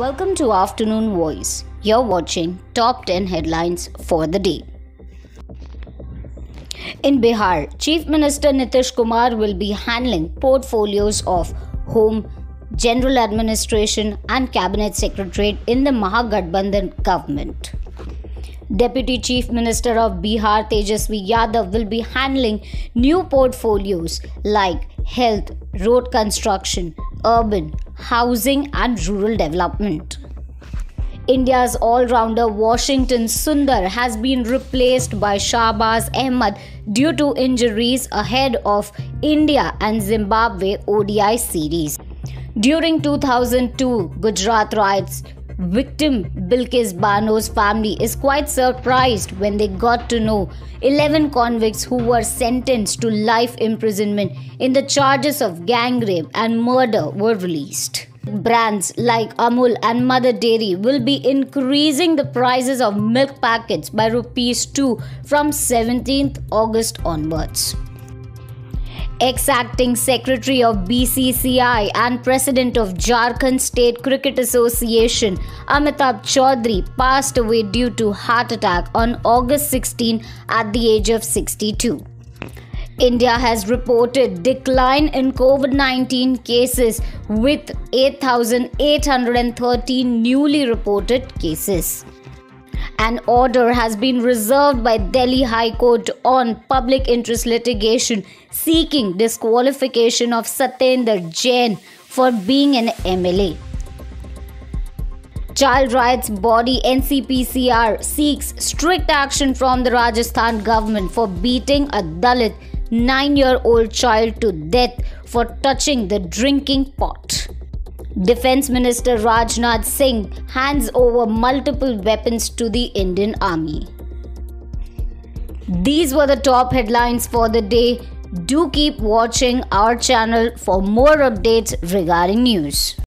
Welcome to Afternoon Voice. You're watching Top 10 Headlines for the Day. In Bihar, Chief Minister Nitish Kumar will be handling portfolios of Home, General Administration, and Cabinet Secretariat in the Mahagathbandhan government. Deputy Chief Minister of Bihar Tejashwi Yadav will be handling new portfolios like health, road construction, urban, housing, and rural development. India's all rounder Washington Sundar has been replaced by Shahbaz Ahmed due to injuries ahead of India and Zimbabwe ODI series. During 2002 Gujarat riots, Victim Bilkis Bano's family is quite surprised when they got to know 11 convicts who were sentenced to life imprisonment in the charges of gang rape and murder were released. Brands like Amul and Mother Dairy will be increasing the prices of milk packets by rupees 2 from 17th August onwards ex-acting secretary of BCCI and president of Jharkhand State Cricket Association Amitabh Chaudhry passed away due to heart attack on August 16 at the age of 62. India has reported decline in COVID-19 cases with 8813 newly reported cases. An order has been reserved by Delhi High Court on public interest litigation seeking disqualification of Satyendra Jain for being an MLA. Child rights body NCPCR seeks strict action from the Rajasthan government for beating a Dalit 9 year old child to death for touching the drinking pot. Defense Minister Rajnath Singh hands over multiple weapons to the Indian Army. These were the top headlines for the day. Do keep watching our channel for more updates regarding news.